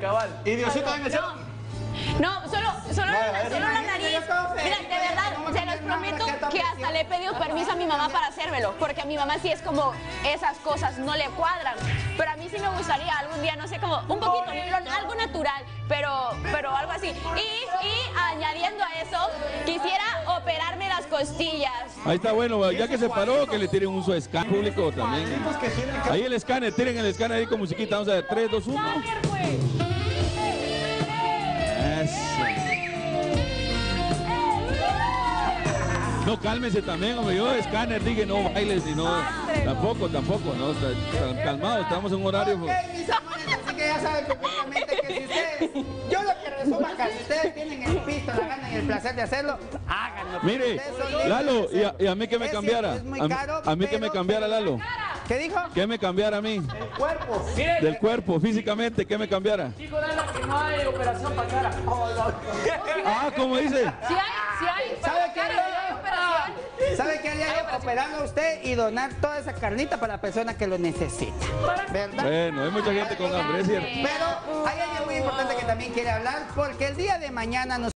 cabal. Y Diosito en el cielo. No, solo, solo, la, solo la nariz. Mira, de verdad, ¿cómo se los prometo que hasta le he pedido permiso a mi mamá para hacérmelo, porque a mi mamá sí es como esas cosas no le cuadran. Pero a mí sí me gustaría algún día, no sé, como un poquito, algo natural, pero, pero algo así. Costillas. Ahí está bueno, ya que se paró, que le tiren un su escáner público también. Ahí el escáner, tiren el escáner ahí con musiquita. Vamos a ver, 3, 2, 1. Eso. No, cálmese también, hombre. Yo, escáner, dije no bailes y no. Tampoco, tampoco, no. está- está Calmado, estamos en un horario. Ok, mis amores, así que ya saben perfectamente que si ustedes, yo lo si ustedes tienen el pisto, la gana y el placer de hacerlo, háganlo. Mire, Lalo, y a, y a mí que me Es cambiara. cierto, es muy A, mí- caro, a mí que me pero- cambiara, Lalo. ¿Qué dijo? Que me cambiara a mí. El cuerpo. Miren, Del cuerpo, físicamente, que me cambiara. chico, Lalo, que no hay operación para cara. Ah, ¿cómo dice? Si hay, si hay, ¿Sabe qué haría yo? Operarlo a usted y donar toda esa carnita para la persona que lo necesita. ¿Verdad? Bueno, hay mucha gente con hambre, es cierto. Pero hay alguien muy importante que también quiere hablar porque el día de mañana nos